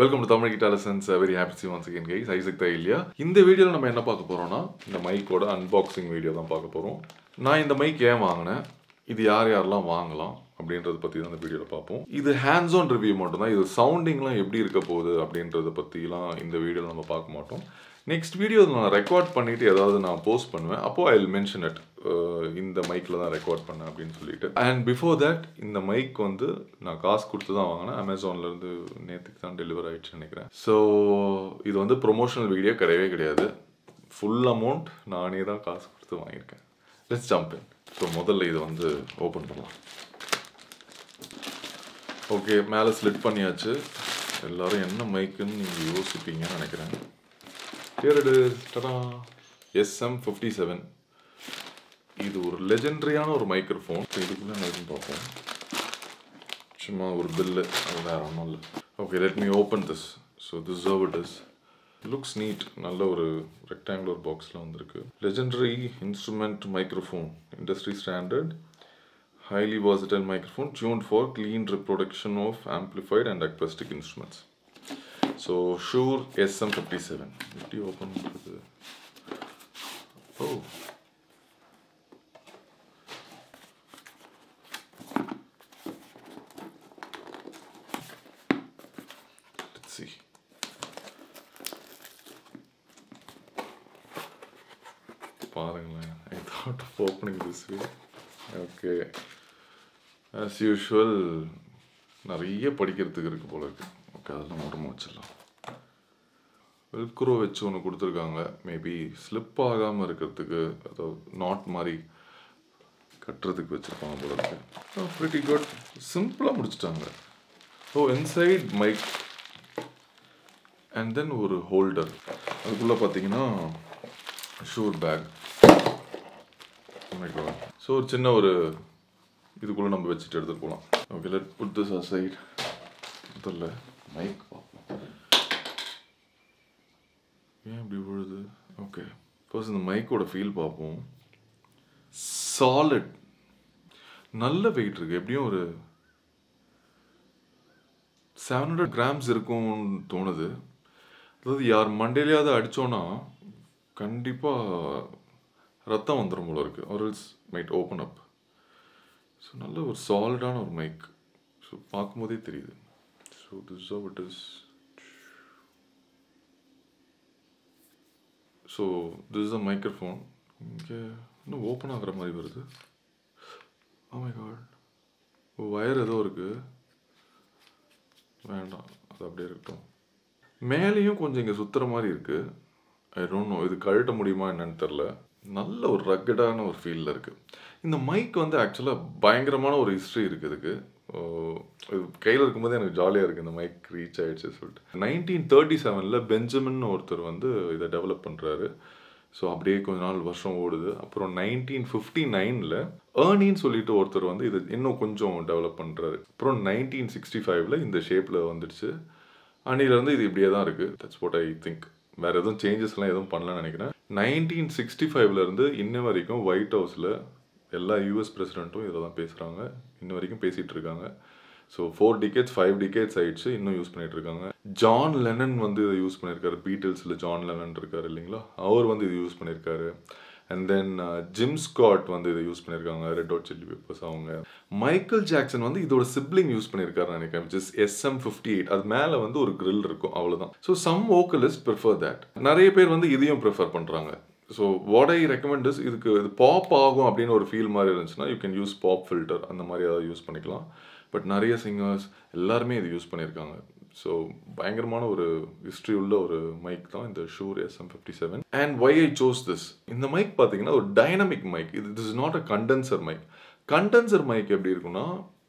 Welcome to Tamil கிட்ட lessons very happy see once again guys Isaac தான் இல்லையா இந்த வீடியோவில் நம்ம என்ன பார்க்க போகிறோம்னா இந்த மைக்கோட அன்பாக்சிங் வீடியோ தான் பார்க்க போகிறோம் நான் இந்த மைக் ஏன் வாங்கினேன்? இது யார் யாரெல்லாம் வாங்கலாம் அப்படின்றத பற்றி தான் இந்த வீடியோவில் பார்ப்போம். இது ஹேண்ட்ஸ் ஆன் ரிவ்யூ மட்டும்தான். இது சவுண்டிங்லாம் எப்படி இருக்க போகுது அப்படின்றத பற்றிலாம் இந்த வீடியோவில் நம்ம பார்க்க மாட்டோம். நெக்ஸ்ட் வீடியோ நான் ரெக்கார்ட் பண்ணிவிட்டு ஏதாவது நான் போஸ்ட் பண்ணுவேன். அப்போது ஐ வில் மென்ஷன் இட் இந்த மைக்கில் தான் ரெக்கார்ட் பண்ணேன் அப்படின்னு சொல்லிட்டு. அண்ட் பிஃபோர் தட் இந்த மைக் வந்து நான் காசு கொடுத்து தான் வாங்கினேன். அமேசான்லேருந்து நேற்றுக்கு தான் டெலிவர் ஆயிடுச்சுன்னு நினைக்கிறேன். ஸோ இது வந்து ப்ரொமோஷனல் வீடியோ கிடையவே கிடையாது. ஃபுல் அமௌண்ட் நானே தான் காசு கொடுத்து வாங்கியிருக்கேன். லெட்ஸ் ஜம்ப் இன் ஸோ முதல்ல இதை வந்து ஓப்பன் பண்ணலாம். ஓகே மேலே ஸ்லிட் பண்ணியாச்சு. எல்லோரும் என்ன மைக்குன்னு நீங்கள் யோசிப்பீங்கன்னு நினைக்கிறேன். எஸ்எம் ஃபிஃப்டி செவன் இது ஒரு லெஜெண்டரியான ஒரு மைக்ரோஃபோன் இதுக்குள்ளே என்ன பார்ப்போம். சும்மா ஒரு பில்லு அது வேற ஒன்றும் இல்லை. Okay let me open this so this how it is looks neat நல்ல ஒரு ரெக்டாங்குலர் பாக்ஸில் வந்திருக்கு. Legendary instrument microphone industry standard highly versatile microphone tuned for clean reproduction of amplified and acoustic instruments. So Shure SM57. எப்படி open பண்ணுறது sich. பாருங்களேன் I thought of opening this way okay as usual நிறைய படிக்கிறதுக்கு இருக்கு போல இருக்கு. Okay அதெல்லாம் உடம்பு வச்சிடலாம். வெல்க்ரோ வச்சு ஒன்று கொடுத்துருக்காங்க. மேபி ஸ்லிப் ஆகாமல் இருக்கிறதுக்கு அதாவது நாட் மாதிரி கட்டுறதுக்கு வச்சுருப்பாங்க போல இருக்கு. ப்ரிட்டி குட் சிம்பிளாக முடிச்சிட்டாங்க. So inside mic and then ஒரு ஹோல்டர் அதுக்குள்ளே பார்த்தீங்கன்னா ஷூர் பேக் ஸோ oh ஒரு சின்ன ஒரு இதுக்குள்ளே நம்ம வச்சுட்டு எடுத்துகிட்டு போகலாம் okay let put this aside முதல்ல மைக் ஏன் இப்படி விழுது? ஓகே ஃபர்ஸ்ட் இந்த மைக்கோட ஃபீல் பார்ப்போம். சாலிட் நல்ல வெயிட் இருக்குது எப்படியும் ஒரு செவன் ஹண்ட்ரட் கிராம்ஸ் இருக்கும்னு தோணுது. அதாவது யார் மண்டையிலையாவது அடித்தோன்னா கண்டிப்பாக ரத்தம் வந்துடும் போல இருக்குது ஒரு else might open up so நல்ல ஒரு சாலிடான ஒரு மைக் ஸோ பார்க்கும்போதே தெரியுது. So this of it is so this is a microphone இங்கே இன்னும் ஓப்பன் ஆகிற மாதிரி வருது. ஆமை காட் ஒயர் ஏதோ இருக்குது வேண்டாம். அது அப்படியே இருக்கட்டும். மேலேயும் கொஞ்சம் இங்கே சுற்றுற மாதிரி இருக்குது ஐ டோன்ட் நோ இது கழட்ட முடியுமா என்னன்னு தெரில நல்ல ஒரு ரக்கடான ஒரு ஃபீலில் இருக்குது இந்த மைக் வந்து ஆக்சுவலாக பயங்கரமான ஒரு ஹிஸ்ட்ரி இருக்குது இதுக்கு. கையில் இருக்கும்போது எனக்கு ஜாலியாக இருக்குது இந்த மைக் ரீச் ஆகிடுச்சு சொல்லிட்டு. நைன்டீன் தேர்ட்டி செவனில் பெஞ்சமின் ஒருத்தர் வந்து இதை டெவலப் பண்ணுறாரு ஸோ அப்படியே கொஞ்ச நாள் வருஷம் ஓடுது. அப்புறம் நைன்டீன் ஃபிஃப்டி நைனில் ஏர்னின்னு சொல்லிட்டு ஒருத்தர் வந்து இது இன்னும் கொஞ்சம் டெவலப் பண்ணுறாரு அப்புறம் நைன்டீன் சிக்ஸ்டி ஃபைவ்ல இந்த ஷேப்பில் வந்துடுச்சு. அன்னிலேருந்து இது இப்படியே தான் இருக்குது தட்ஸ் வாட் ஐ திங்க் வேறு எதுவும் சேஞ்சஸ்லாம் எதுவும் பண்ணலன்னு நினைக்கிறேன். நைன்டீன் சிக்ஸ்டி ஃபைவ்லேருந்து இன்ன வரைக்கும் ஒயிட் ஹவுஸில் எல்லா யூஎஸ் பிரசிடெண்ட்டும் இதில் தான் பேசுகிறாங்க இன்ன வரைக்கும் பேசிகிட்டு இருக்காங்க. So four decades five decades ஆயிடுச்சு. இன்னும் யூஸ் பண்ணிகிட்டு இருக்காங்க. ஜான் லெனன் வந்து இதை யூஸ் பண்ணியிருக்காரு. பீட்டில்ஸில் ஜான் லெனன் இருக்கார் இல்லைங்களா? அவர் வந்து இது யூஸ் பண்ணியிருக்காரு. அண்ட் தென் ஜிம் ஸ்காட் வந்து இதை யூஸ் பண்ணியிருக்காங்க ரெட் ஹாட் சில்லி பேப்பர்ஸ் அவங்க. மைக்கேல் ஜாக்சன் வந்து இதோட சிப்ளிங் யூஸ் பண்ணியிருக்காரு நினைக்கிறேன் which is SM fifty eight அது மேலே வந்து ஒரு கிரில் இருக்கும் அவ்வளோதான் so some vocalist prefer that நிறைய பேர் வந்து இதையும் ப்ரிஃபர் பண்ணுறாங்க so what I recommend is இதுக்கு இது பாப் ஆகும் அப்படின்னு ஒரு ஃபீல் மாதிரி இருந்துச்சுன்னா you can use pop filter அந்த மாதிரி ஏதாவது யூஸ் பண்ணிக்கலாம். பட் நிறைய சிங்கர்ஸ் எல்லாருமே இது யூஸ் பண்ணியிருக்காங்க. ஸோ பயங்கரமான ஒரு ஹிஸ்ட்ரி உள்ள ஒரு மைக் தான் இந்த Shure SM fifty seven and why I chose this இந்த மைக் பார்த்தீங்கன்னா ஒரு டைனமிக் மைக் இது this is not a condenser mic condenser mic எப்படி இருக்குன்னா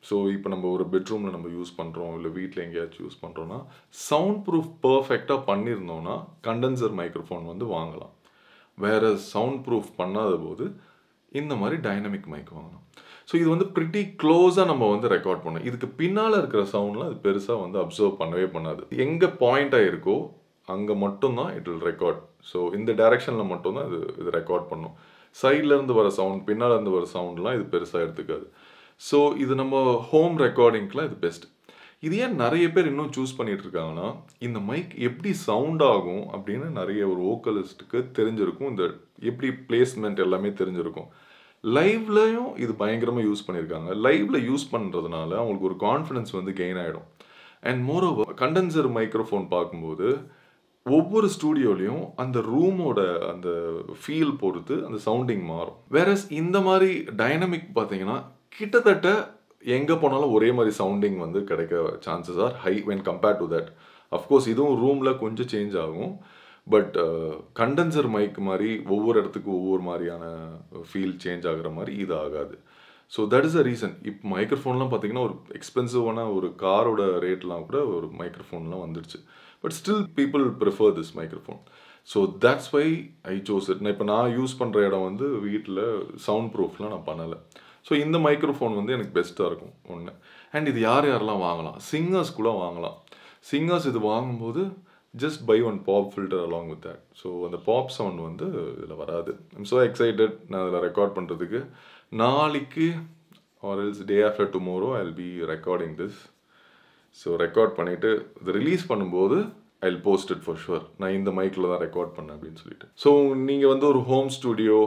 ஸோ இப்போ நம்ம ஒரு பெட்ரூமில் நம்ம யூஸ் பண்ணுறோம் இல்லை வீட்டில் எங்கேயாச்சும் யூஸ் பண்ணுறோன்னா சவுண்ட் ப்ரூஃப் பர்ஃபெக்டாக பண்ணியிருந்தோன்னா கண்டென்சர் மைக்ரோஃபோன் வந்து வாங்கலாம். வேறு சவுண்ட் ப்ரூஃப் பண்ணாத போது இந்த மாதிரி டைனமிக் மைக் வாங்கணும். ஸோ இது வந்து ப்ரிட்டி க்ளோஸாக நம்ம வந்து ரெக்கார்ட் பண்ணோம் இதுக்கு பின்னால் இருக்கிற சவுண்ட்லாம் அது பெருசாக வந்து அப்சர்வ் பண்ணவே பண்ணாது. எங்கே பாயிண்ட்டாக இருக்கோ அங்கே மட்டும்தான் இட் வில் ரெக்கார்ட் ஸோ இந்த டைரெக்ஷனில் மட்டும்தான் இது இது ரெக்கார்ட் பண்ணும். சைட்லேருந்து வர சவுண்ட் பின்னால் இருந்து வர சவுண்ட்லாம் இது பெருசாக எடுத்துக்காது. ஸோ இது நம்ம ஹோம் ரெக்கார்டிங்க்கெலாம் இது பெஸ்ட் இது ஏன் நிறைய பேர் இன்னும் சூஸ் பண்ணிட்டு இருக்காங்கன்னா இந்த மைக் எப்படி சவுண்ட் ஆகும் அப்படின்னு நிறைய ஒரு ஓக்கலிஸ்ட்டுக்கு தெரிஞ்சிருக்கும். இந்த எப்படி பிளேஸ்மெண்ட் எல்லாமே தெரிஞ்சிருக்கும். லைவ்லையும் இது பயங்கரமாக யூஸ் பண்ணியிருக்காங்க. லைவ்ல யூஸ் பண்ணுறதுனால அவங்களுக்கு ஒரு கான்ஃபிடன்ஸ் வந்து கெயின் ஆகிடும் and more over condenser microphone பார்க்கும்போது ஒவ்வொரு ஸ்டூடியோலையும் அந்த ரூமோட அந்த ஃபீல் பொறுத்து அந்த சவுண்டிங் மாறும். வேற இந்த மாதிரி டைனமிக் பார்த்தீங்கன்னா கிட்டத்தட்ட எங்கே போனாலும் ஒரே மாதிரி சவுண்டிங் வந்து கிடைக்க chances are high when compared to that of course இதுவும் ரூமில் கொஞ்சம் சேஞ்ச் ஆகும். பட் கண்டென்சர் மைக் மாதிரி ஒவ்வொரு இடத்துக்கு ஒவ்வொரு மாதிரியான ஃபீல் சேஞ்ச் ஆகிற மாதிரி இது ஆகாது. So that is a reason இப்போ மைக்ரோஃபோன்லாம் பார்த்தீங்கன்னா ஒரு எக்ஸ்பென்சிவான ஒரு காரோட ரேட்லாம் கூட ஒரு மைக்ரோஃபோன்லாம் வந்துடுச்சு but still people prefer this microphone so that's why I chose it நான் இப்போ நான் யூஸ் பண்ணுற இடம் வந்து வீட்டில் சவுண்ட் ப்ரூஃப்லாம் நான் பண்ணலை. ஸோ இந்த மைக்ரோஃபோன் வந்து எனக்கு பெஸ்ட்டாக இருக்கும். ஒன்று அண்ட் இது யார் யாரெல்லாம் வாங்கலாம்? சிங்கர்ஸ் கூட வாங்கலாம். சிங்கர்ஸ் இது வாங்கும்போது just buy one pop filter along with that so அந்த பாப் சவுண்ட் வந்து இதில் வராது. ஐம் ஸோ எக்ஸைட்டட் நான் இதில் ரெக்கார்ட் பண்ணுறதுக்கு நாளைக்கு or else day after tomorrow I be recording this so record பண்ணிவிட்டு இது ரிலீஸ் பண்ணும்போது I will post it for sure நான் இந்த மைக்கில் தான் ரெக்கார்ட் பண்ணேன் அப்படின்னு சொல்லிட்டு. ஸோ நீங்கள் வந்து ஒரு ஹோம் ஸ்டுடியோ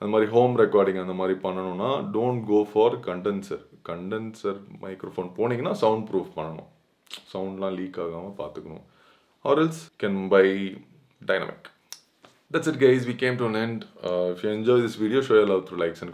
அந்த மாதிரி ஹோம் ரெக்கார்டிங் அந்த மாதிரி பண்ணணும்னா don't go for condenser condenser microphone போனீங்கன்னா சவுண்ட் ப்ரூஃப் பண்ணணும் சவுண்ட்லாம் லீக் ஆகாமல் பார்த்துக்கணும் or else can buy dynamic that's it guys we came to an end Uh, if you enjoy this video, show your love through likes and